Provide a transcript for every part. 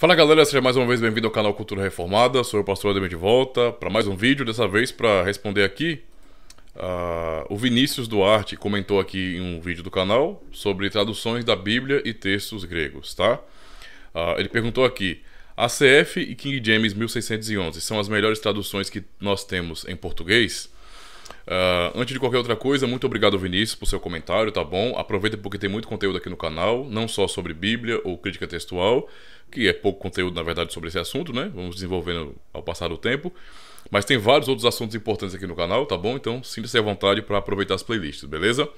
Fala galera, seja mais uma vez bem-vindo ao canal Cultura Reformada. Sou o pastor Ademir de volta para mais um vídeo, dessa vez para responder aqui. Uh, o Vinícius Duarte comentou aqui em um vídeo do canal sobre traduções da Bíblia e textos gregos, tá? Uh, ele perguntou aqui: ACF e King James 1611 são as melhores traduções que nós temos em português? Uh, antes de qualquer outra coisa, muito obrigado, Vinícius, por seu comentário, tá bom? Aproveita porque tem muito conteúdo aqui no canal, não só sobre Bíblia ou crítica textual, que é pouco conteúdo, na verdade, sobre esse assunto, né? Vamos desenvolvendo ao passar do tempo. Mas tem vários outros assuntos importantes aqui no canal, tá bom? Então sinta-se à vontade para aproveitar as playlists, beleza?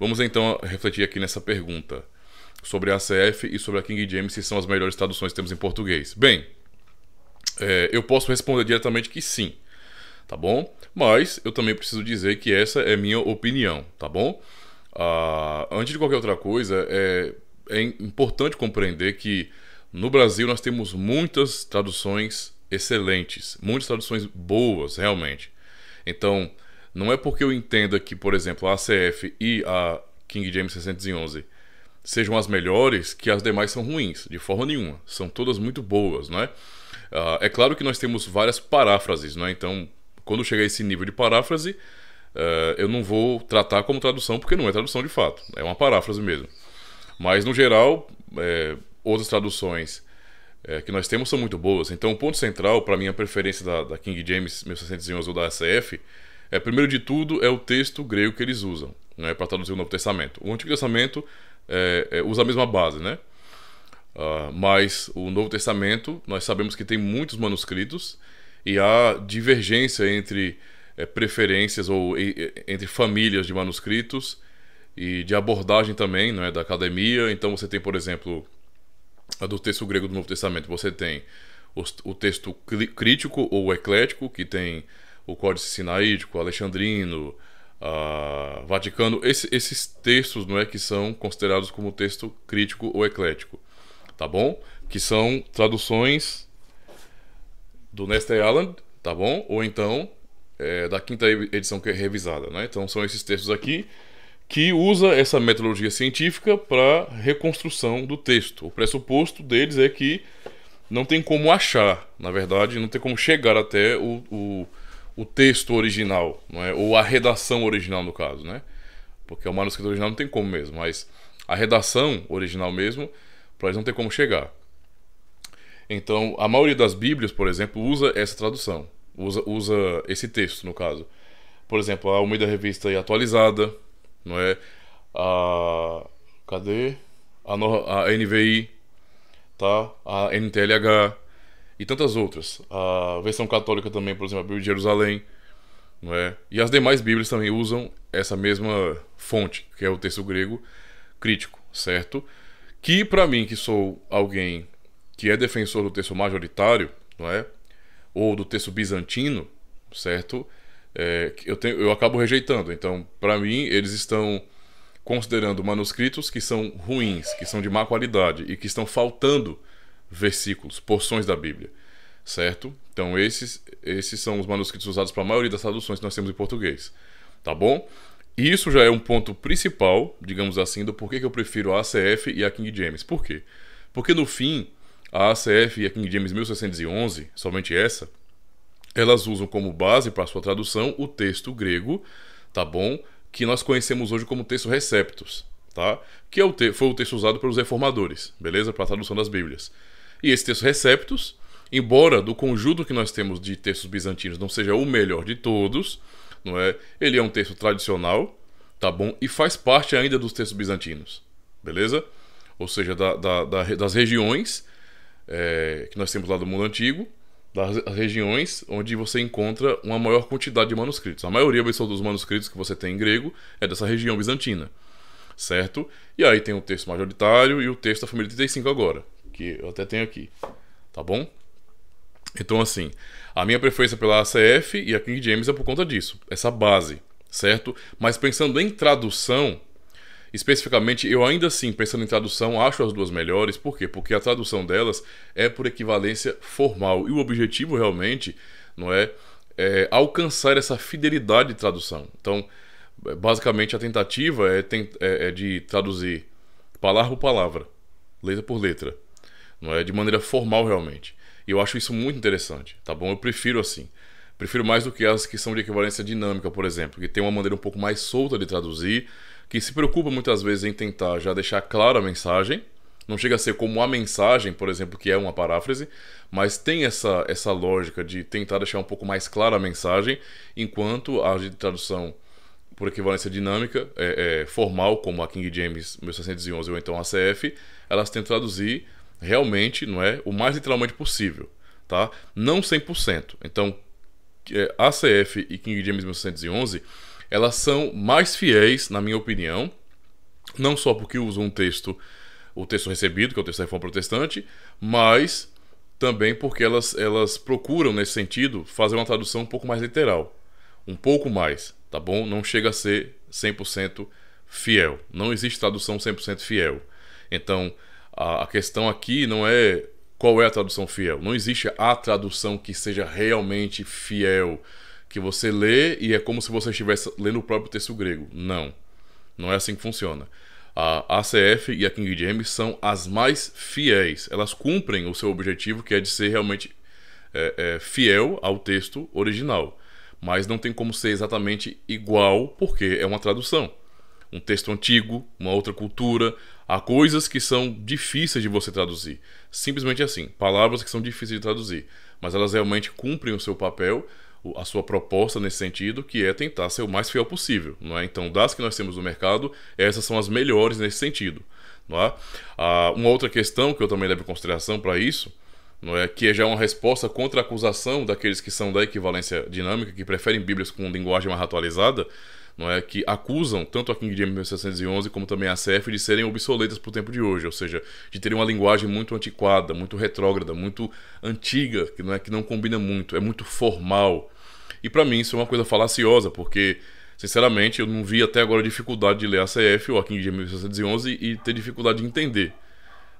Vamos então refletir aqui nessa pergunta sobre a ACF e sobre a King James, se são as melhores traduções que temos em português. Bem, é, eu posso responder diretamente que sim tá bom? Mas eu também preciso dizer que essa é minha opinião, tá bom? Uh, antes de qualquer outra coisa, é, é importante compreender que no Brasil nós temos muitas traduções excelentes, muitas traduções boas, realmente. Então, não é porque eu entenda que, por exemplo, a ACF e a King James 611 sejam as melhores que as demais são ruins, de forma nenhuma. São todas muito boas, não é? Uh, é claro que nós temos várias paráfrases, não é? Então, quando chegar a esse nível de paráfrase, uh, eu não vou tratar como tradução, porque não é tradução de fato, é uma paráfrase mesmo. Mas, no geral, é, outras traduções é, que nós temos são muito boas. Então, o ponto central, para mim, a preferência da, da, King James 1611 ou da SF, é, primeiro de tudo, é o texto grego que eles usam né, para traduzir o Novo Testamento. O Antigo Testamento é, usa a mesma base, né? Uh, mas o Novo Testamento, nós sabemos que tem muitos manuscritos e há divergência entre é, preferências ou e, entre famílias de manuscritos e de abordagem também não é, da academia. Então você tem, por exemplo, a do texto grego do Novo Testamento, você tem o, o texto crítico ou eclético, que tem o Códice Sinaítico, Alexandrino, uh, Vaticano, esse, esses textos não é que são considerados como texto crítico ou eclético, tá bom? Que são traduções do Nestor Island, tá bom? Ou então é, da quinta edição que é revisada, né? Então são esses textos aqui que usa essa metodologia científica para reconstrução do texto. O pressuposto deles é que não tem como achar, na verdade, não tem como chegar até o, o, o texto original, é? ou a redação original, no caso, né? Porque o manuscrito original não tem como mesmo, mas a redação original mesmo, para eles não ter como chegar. Então, a maioria das Bíblias, por exemplo, usa essa tradução, usa, usa esse texto, no caso. Por exemplo, a Almeida Revista atualizada, não é? A cadê? A, a NVI, tá? A NTLH e tantas outras. A versão católica também, por exemplo, a Bíblia de Jerusalém, não é? E as demais Bíblias também usam essa mesma fonte, que é o texto grego crítico, certo? Que para mim, que sou alguém que é defensor do texto majoritário, não é? Ou do texto bizantino, certo? É, eu, tenho, eu acabo rejeitando. Então, para mim, eles estão considerando manuscritos que são ruins, que são de má qualidade e que estão faltando versículos, porções da Bíblia, certo? Então, esses, esses são os manuscritos usados para a maioria das traduções que nós temos em português, tá bom? E isso já é um ponto principal, digamos assim, do porquê que eu prefiro a ACF e a King James. Por quê? Porque no fim, a ACF e a King James 1611, somente essa, elas usam como base para sua tradução o texto grego, tá bom? Que nós conhecemos hoje como texto receptus, tá? Que é o foi o texto usado pelos reformadores, beleza? Para a tradução das Bíblias. E esse texto receptus, embora do conjunto que nós temos de textos bizantinos não seja o melhor de todos, não é? Ele é um texto tradicional, tá bom? E faz parte ainda dos textos bizantinos, beleza? Ou seja, da, da, da, das regiões é, que nós temos lá do mundo antigo, das regiões onde você encontra uma maior quantidade de manuscritos. A maioria dos manuscritos que você tem em grego é dessa região bizantina, certo? E aí tem o texto majoritário e o texto da família 35 agora, que eu até tenho aqui, tá bom? Então, assim, a minha preferência pela ACF e a King James é por conta disso, essa base, certo? Mas pensando em tradução, Especificamente, eu ainda assim, pensando em tradução, acho as duas melhores. Por quê? Porque a tradução delas é por equivalência formal. E o objetivo realmente não é, é alcançar essa fidelidade de tradução. Então, basicamente, a tentativa é, é, é de traduzir palavra por palavra, letra por letra. não é de maneira formal realmente. E eu acho isso muito interessante, tá bom? Eu prefiro assim. Prefiro mais do que as que são de equivalência dinâmica, por exemplo, que tem uma maneira um pouco mais solta de traduzir, que se preocupa muitas vezes em tentar já deixar clara a mensagem. Não chega a ser como a mensagem, por exemplo, que é uma paráfrase, mas tem essa, essa lógica de tentar deixar um pouco mais clara a mensagem, enquanto a de tradução por equivalência dinâmica é, é, formal, como a King James 1611 ou então a CF, elas tentam traduzir realmente, não é, o mais literalmente possível, tá? Não 100%. Então, é, ACF e King James 1911, elas são mais fiéis, na minha opinião, não só porque usam um texto, o texto recebido, que é o texto da Reforma Protestante, mas também porque elas, elas procuram, nesse sentido, fazer uma tradução um pouco mais literal. Um pouco mais, tá bom? Não chega a ser 100% fiel. Não existe tradução 100% fiel. Então, a, a questão aqui não é qual é a tradução fiel. Não existe a tradução que seja realmente fiel, que você lê e é como se você estivesse lendo o próprio texto grego. Não. Não é assim que funciona. A ACF e a King James são as mais fiéis. Elas cumprem o seu objetivo, que é de ser realmente é, é, fiel ao texto original. Mas não tem como ser exatamente igual, porque é uma tradução. Um texto antigo, uma outra cultura, Há coisas que são difíceis de você traduzir. Simplesmente assim, palavras que são difíceis de traduzir, mas elas realmente cumprem o seu papel, a sua proposta nesse sentido, que é tentar ser o mais fiel possível, não é? Então, das que nós temos no mercado, essas são as melhores nesse sentido, não é? Ah, uma outra questão que eu também levo em consideração para isso, não é que é já uma resposta contra a acusação daqueles que são da equivalência dinâmica, que preferem Bíblias com linguagem mais atualizada, não é, que acusam tanto a King James 1611 como também a CF de serem obsoletas para o tempo de hoje, ou seja, de terem uma linguagem muito antiquada, muito retrógrada, muito antiga, que não é que não combina muito, é muito formal. E para mim isso é uma coisa falaciosa, porque sinceramente eu não vi até agora dificuldade de ler a CF ou a King James 1611 e ter dificuldade de entender.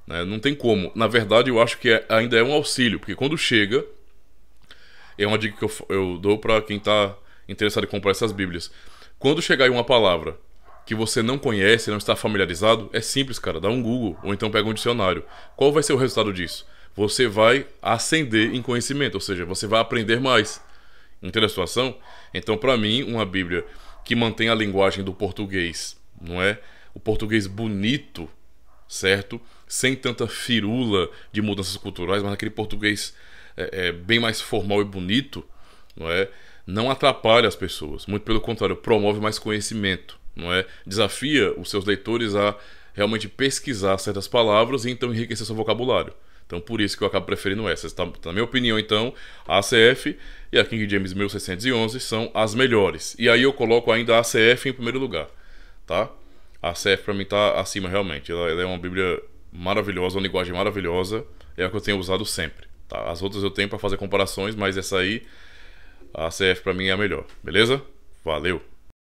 Né? Não tem como. Na verdade, eu acho que é, ainda é um auxílio, porque quando chega, é uma dica que eu, eu dou para quem está interessado em comprar essas Bíblias quando chegar aí uma palavra que você não conhece, não está familiarizado, é simples, cara. Dá um Google ou então pega um dicionário. Qual vai ser o resultado disso? Você vai ascender em conhecimento, ou seja, você vai aprender mais. Entende a situação? Então, para mim, uma Bíblia que mantém a linguagem do português, não é? O português bonito, certo? Sem tanta firula de mudanças culturais, mas aquele português é, é, bem mais formal e bonito, não é? Não atrapalha as pessoas, muito pelo contrário, promove mais conhecimento, não é? Desafia os seus leitores a realmente pesquisar certas palavras e então enriquecer seu vocabulário. Então por isso que eu acabo preferindo essas. Tá? Na minha opinião, então, a ACF e a King James 1611 são as melhores. E aí eu coloco ainda a ACF em primeiro lugar, tá? A ACF para mim tá acima realmente. Ela, ela, é uma Bíblia maravilhosa, uma linguagem maravilhosa, é a que eu tenho usado sempre. Tá? As outras eu tenho para fazer comparações, mas essa aí a CF para mim é a melhor, beleza? Valeu!